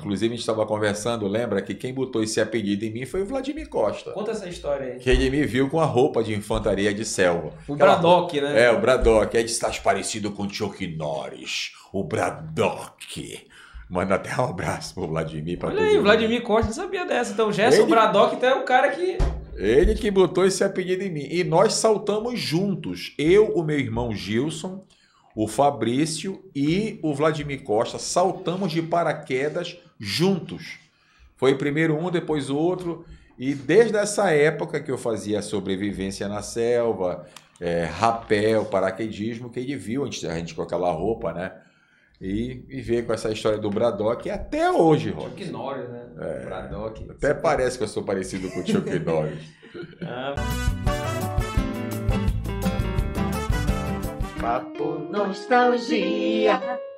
Inclusive, a gente estava conversando, lembra que quem botou esse apelido em mim foi o Vladimir Costa. Conta essa história aí. Que ele me viu com a roupa de infantaria de selva. O Aquela Braddock, né? É, o Braddock. Aí estás parecido com o Chuck Norris. O Braddock. Manda até um abraço pro Vladimir. Pra Olha aí, o. Vladimir Costa não sabia dessa. Então, o Gerson Ele- Braddock então, é o cara que. Ele que botou esse apelido em mim. E nós saltamos juntos. Eu, o meu irmão Gilson, o Fabrício e o Vladimir Costa saltamos de paraquedas juntos. Foi primeiro um, depois o outro. E desde essa época que eu fazia sobrevivência na selva, é, rapel, paraquedismo, que ele viu a gente, a gente com aquela roupa, né? E, e veio com essa história do Braddock até hoje, Rock. Chuck Norris, né? É. Braddock. Até parece que eu sou parecido com o Chuck Norris. Ah, Papo Nostalgia.